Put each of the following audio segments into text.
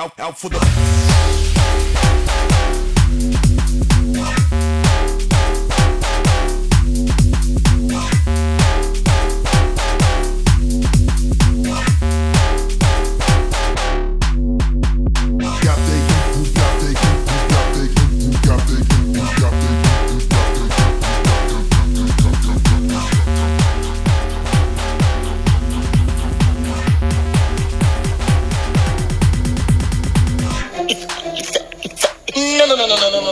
Out, out for the.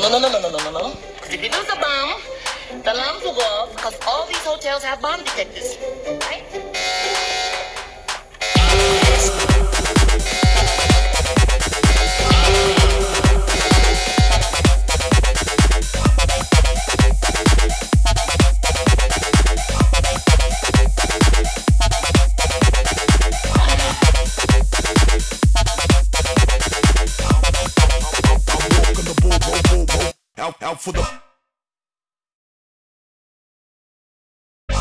No, no, no, no, no, no, no, no. Because if you lose a bomb, the alarms will go off because all these hotels have bomb detectors, right? é o, fudor.